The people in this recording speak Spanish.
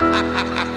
ha ha ha ha